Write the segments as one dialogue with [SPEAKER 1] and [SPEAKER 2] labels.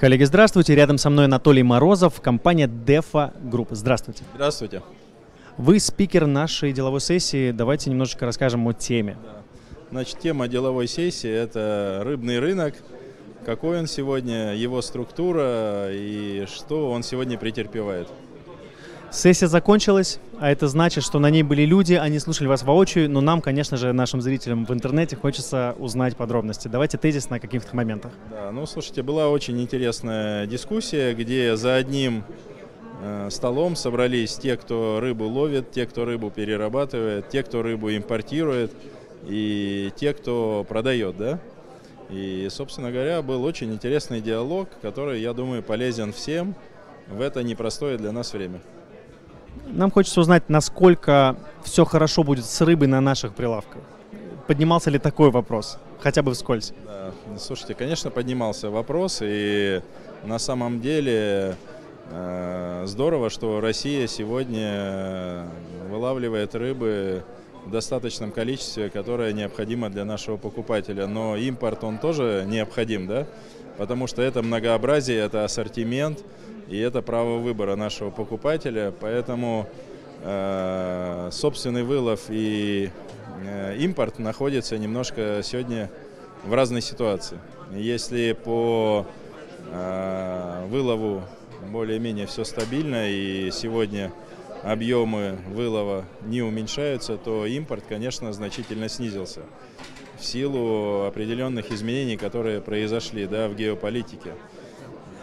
[SPEAKER 1] Коллеги, здравствуйте. Рядом со мной Анатолий Морозов, компания Defa Group. Здравствуйте.
[SPEAKER 2] Здравствуйте.
[SPEAKER 1] Вы спикер нашей деловой сессии. Давайте немножечко расскажем о теме.
[SPEAKER 2] Значит, тема деловой сессии – это рыбный рынок, какой он сегодня, его структура и что он сегодня претерпевает.
[SPEAKER 1] Сессия закончилась, а это значит, что на ней были люди, они слушали вас воочию, но нам, конечно же, нашим зрителям в интернете хочется узнать подробности. Давайте тезис на каких-то моментах.
[SPEAKER 2] Да, ну, слушайте, была очень интересная дискуссия, где за одним э, столом собрались те, кто рыбу ловит, те, кто рыбу перерабатывает, те, кто рыбу импортирует и те, кто продает, да. И, собственно говоря, был очень интересный диалог, который, я думаю, полезен всем в это непростое для нас время.
[SPEAKER 1] Нам хочется узнать, насколько все хорошо будет с рыбой на наших прилавках. Поднимался ли такой вопрос, хотя бы вскользь?
[SPEAKER 2] Да, слушайте, конечно, поднимался вопрос, и на самом деле э, здорово, что Россия сегодня вылавливает рыбы в достаточном количестве, которое необходимо для нашего покупателя. Но импорт, он тоже необходим, да? Потому что это многообразие, это ассортимент, и это право выбора нашего покупателя. Поэтому э, собственный вылов и э, импорт находятся немножко сегодня в разной ситуации. Если по э, вылову более-менее все стабильно и сегодня объемы вылова не уменьшаются, то импорт, конечно, значительно снизился в силу определенных изменений, которые произошли да, в геополитике.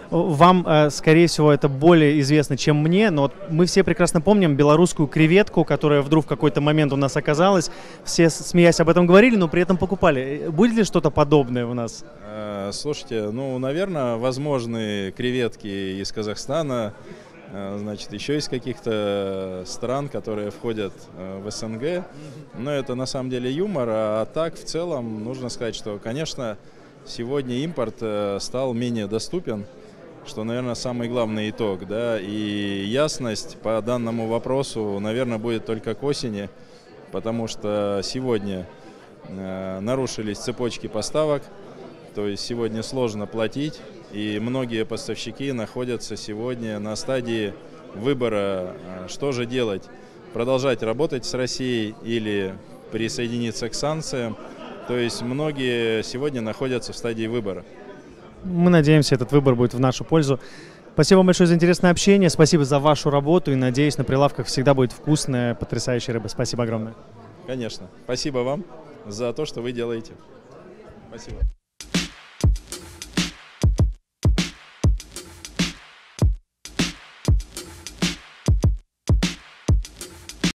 [SPEAKER 1] Вам, э, скорее всего, это более известно, чем мне, но вот мы все прекрасно помним белорусскую креветку, которая вдруг в какой-то момент у нас оказалась. Все, смеясь об этом, говорили, но при этом покупали. Будет ли что-то подобное у нас?
[SPEAKER 2] Э, слушайте, ну, наверное, возможны креветки из Казахстана, э, значит, еще из каких-то стран, которые входят в СНГ. Но это на самом деле юмор, а так в целом нужно сказать, что, конечно, сегодня импорт стал менее доступен что, наверное, самый главный итог, да, и ясность по данному вопросу, наверное, будет только к осени, потому что сегодня э, нарушились цепочки поставок, то есть сегодня сложно платить, и многие поставщики находятся сегодня на стадии выбора, э, что же делать, продолжать работать с Россией или присоединиться к санкциям, то есть многие сегодня находятся в стадии выбора.
[SPEAKER 1] Мы надеемся, этот выбор будет в нашу пользу. Спасибо вам большое за интересное общение, спасибо за вашу работу и надеюсь, на прилавках всегда будет вкусная, потрясающая рыба. Спасибо огромное.
[SPEAKER 2] Конечно. Спасибо вам за то, что вы делаете. Спасибо.